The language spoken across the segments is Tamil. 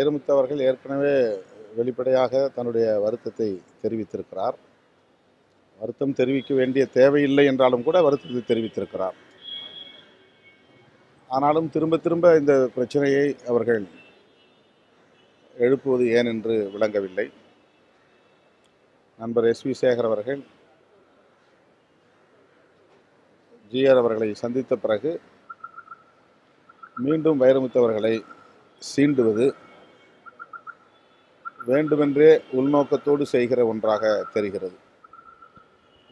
வைரமுத்து அவர்கள் ஏற்கனவே வெளிப்படையாக தன்னுடைய வருத்தத்தை தெரிவித்திருக்கிறார். வருத்தம் தெரிவிக்க வேண்டிய தேவையில்லை என்றாலும் கூட வருத்தத்தை தெரிவித்திருக்கிறார். ஆனாலும் திரும்ப திரும்ப இந்த பிரச்சனையை அவர்கள் எழுப்புவது ஏன் என்று விளங்கவில்லை. நண்பர் எஸ் வி சேகர் அவர்கள் ஜிஆர் அவர்களை சந்தித்த பிறகு மீண்டும் வைரமுத்து அவர்களை சீண்டுவது வேண்டுமென்றே உள்நோக்கத்தோடு செய்கிற ஒன்றாக தெரிகிறது.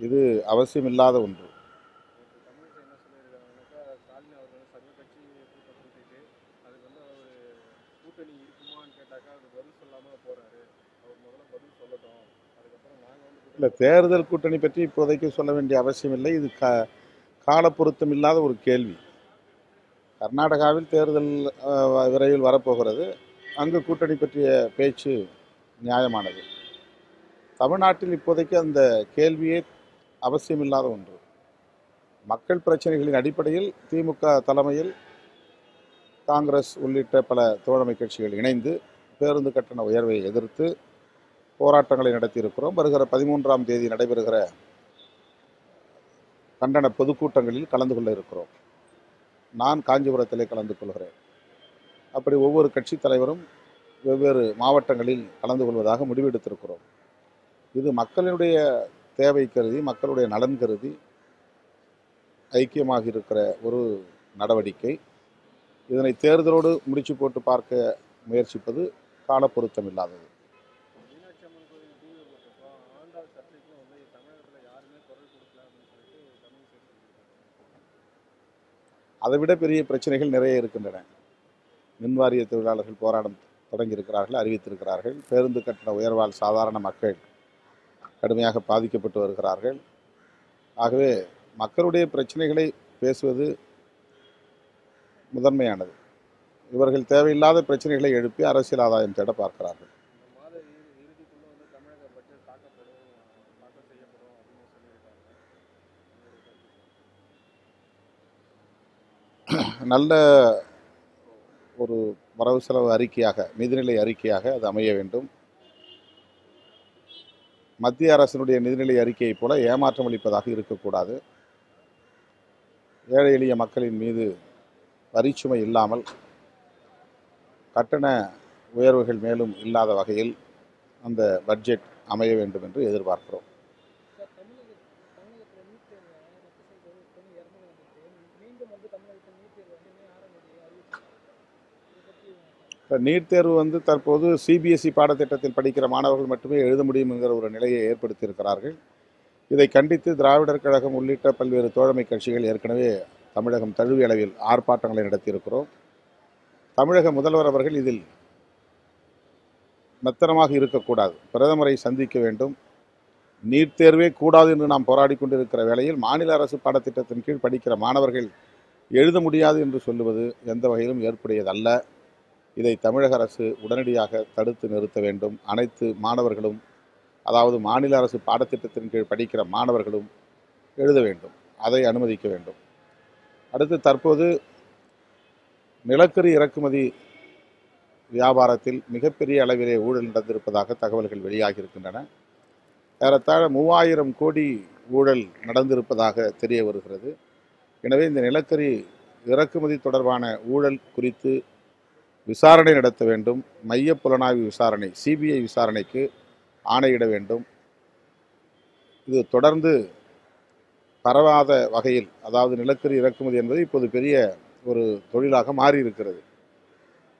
இது அவசியமில்லாத ஒன்று. இல்லை தேர்தல் கூட்டணி பற்றி இப்போதைக்கு சொல்ல வேண்டிய அவசியம் இல்லை இது கா காலப்பொருத்தம் இல்லாத ஒரு கேள்வி. கர்நாடகாவில் தேர்தல் விரைவில் வரப்போகிறது. அங்கு கூட்டணி பற்றிய பேச்சு நியாயமானது. தமிழ்நாட்டில் இப்போதைக்கு அந்த கேள்வியே அவசியமில்லாத ஒன்று. மக்கள் பிரச்சனைகளின் அடிப்படையில் திமுக தலைமையில் காங்கிரஸ் உள்ளிட்ட பல தோழமை கட்சிகள் இணைந்து பேருந்து கட்டண உயர்வை எதிர்த்து போராட்டங்களை நடத்தியிருக்கிறோம். வருகிற பதிமூன்றாம் தேதி நடைபெறுகிற கண்டன பொதுக்கூட்டங்களில் கலந்து கொள்ள இருக்கிறோம். நான் காஞ்சிபுரத்திலே கலந்து கொள்கிறேன். அப்படி ஒவ்வொரு கட்சித் தலைவரும் வெவ்வேறு மாவட்டங்களில் கலந்து கொள்வதாக முடிவெடுத்திருக்கிறோம். இது மக்களினுடைய தேவை கருதி மக்களுடைய நலன் கருதி ஐக்கியமாக இருக்கிற ஒரு நடவடிக்கை. இதனை தேர்தலோடு முடிச்சு போட்டு பார்க்க முயற்சிப்பது காலப்பொருத்தம் இல்லாதது அதைவிட அதை விட பெரிய பிரச்சனைகள் நிறைய இருக்கின்றன. மின்வாரிய தொழிலாளர்கள் போராடும் தொடங்கியிருக்கிறார்கள் அறிவித்திருக்கிறார்கள். பேருந்து கட்டண உயர்வால் சாதாரண மக்கள் கடுமையாக பாதிக்கப்பட்டு வருகிறார்கள். ஆகவே மக்களுடைய பிரச்சனைகளை பேசுவது முதன்மையானது. இவர்கள் தேவையில்லாத பிரச்சனைகளை எழுப்பி அரசியல் ஆதாயம் தேட பார்க்கிறார்கள். நல்ல ஒரு வரவு செலவு அறிக்கையாக நிதிநிலை அறிக்கையாக அது அமைய வேண்டும். மத்திய அரசினுடைய நிதிநிலை அறிக்கையைப் போல ஏமாற்றம் அளிப்பதாக இருக்கக்கூடாது. ஏழை எளிய மக்களின் மீது வரிச்சுமை இல்லாமல் கட்டண உயர்வுகள் மேலும் இல்லாத வகையில் அந்த பட்ஜெட் அமைய வேண்டும் என்று எதிர்பார்க்கிறோம் சார் தமிழக தமிழகத்தில் நீட் தேர்வு ரத்து செய்வது கொஞ்சம் இரநூறு வந்துச்சு மீண்டும் வந்து தமிழகத்தில் நீட் தேர்வு வந்து மே ஆறாம் தேதி அறிவிச்சிருக்காங்க இதை பற்றி இப்போ நீட் தேர்வு வந்து தற்போது சிபிஎஸ்இ பாடத்திட்டத்தில் படிக்கிற மாணவர்கள் மட்டுமே எழுத முடியும் என்கிற ஒரு நிலையை ஏற்படுத்தியிருக்கிறார்கள். இதை கண்டித்து திராவிடர் கழகம் உள்ளிட்ட பல்வேறு தோழமை கட்சிகள் ஏற்கனவே தமிழகம் தழுவிய அளவில் ஆர்ப்பாட்டங்களை நடத்தியிருக்கிறோம். தமிழக முதல்வர் அவர்கள் இதில் மெத்தனமாக இருக்கக்கூடாது. பிரதமரை சந்திக்க வேண்டும். நீட் தேர்வே கூடாது என்று நாம் போராடி கொண்டிருக்கிற வேளையில் மாநில அரசு பாடத்திட்டத்தின் கீழ் படிக்கிற மாணவர்கள் எழுத முடியாது என்று சொல்லுவது எந்த வகையிலும் ஏற்புடையதல்ல. இதை தமிழக அரசு உடனடியாக தடுத்து நிறுத்த வேண்டும். அனைத்து மாணவர்களும் அதாவது மாநில அரசு பாடத்திட்டத்தின் கீழ் படிக்கிற மாணவர்களும் எழுத வேண்டும். அதை அனுமதிக்க வேண்டும். அடுத்து தற்போது நிலக்கரி இறக்குமதி வியாபாரத்தில் மிகப்பெரிய அளவிலே ஊழல் நடந்திருப்பதாக தகவல்கள் வெளியாகி இருக்கின்றன ஏறத்தாழ மூவாயிரம் கோடி ஊழல் நடந்திருப்பதாக தெரிய வருகிறது. எனவே இந்த நிலக்கரி இறக்குமதி தொடர்பான ஊழல் குறித்து விசாரணை நடத்த வேண்டும். மைய புலனாய்வு விசாரணை சிபிஐ விசாரணைக்கு ஆணையிட வேண்டும். இது தொடர்ந்து பரவாத வகையில் அதாவது நிலக்கரி இறக்குமதி என்பது இப்போது பெரிய ஒரு தொழிலாக மாறி இருக்கிறது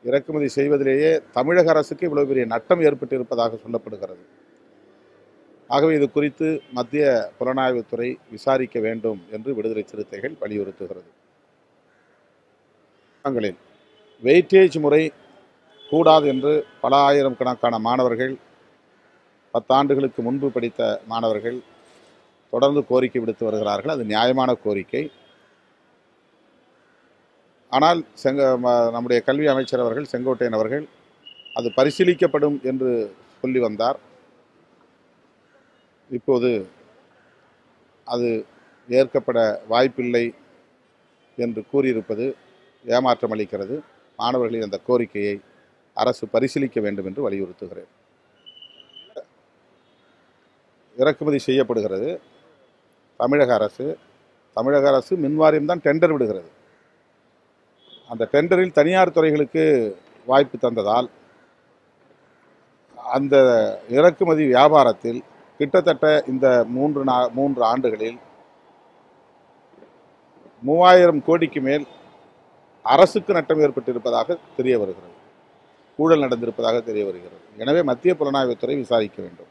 இறக்குமதி செய்வதிலேயே தமிழக அரசுக்கு இவ்வளவு பெரிய நட்டம் ஏற்பட்டிருப்பதாக சொல்லப்படுகிறது. ஆகவே இது குறித்து மத்திய புலனாய்வுத்துறை விசாரிக்க வேண்டும் என்று விடுதலை சிறுத்தைகள் வலியுறுத்துகிறது. வெயிட்டேஜ் முறை கூடாது என்று பல ஆயிரம் கணக்கான மாணவர்கள் பத்தாண்டுகளுக்கு முன்பு படித்த மாணவர்கள் தொடர்ந்து கோரிக்கை விடுத்து வருகிறார்கள். அது நியாயமான கோரிக்கை. ஆனால் செங்க நம்முடைய கல்வி அமைச்சர் அவர்கள் செங்கோட்டையன் அவர்கள் அது பரிசீலிக்கப்படும் என்று சொல்லி வந்தார். இப்போது அது ஏற்கப்பட வாய்ப்பில்லை என்று கூறியிருப்பது ஏமாற்றம் அளிக்கிறது. மாணவர்களின் அந்த கோரிக்கையை அரசு பரிசீலிக்க வேண்டும் என்று வலியுறுத்துகிறேன். இறக்குமதி செய்யப்படுகிறது. தமிழக அரசு தமிழக அரசு மின்வாரியம் தான் டெண்டர் விடுகிறது. அந்த டெண்டரில் தனியார் துறைகளுக்கு வாய்ப்பு தந்ததால் அந்த இறக்குமதி வியாபாரத்தில் கிட்டத்தட்ட இந்த மூன்று நா மூன்று ஆண்டுகளில் மூவாயிரம் கோடிக்கு மேல் அரசுக்கு நட்டம் ஏற்பட்டிருப்பதாக தெரிய வருகிறது. ஊழல் நடந்திருப்பதாக தெரிய வருகிறது. எனவே மத்திய புலனாய்வுத்துறை விசாரிக்க வேண்டும்.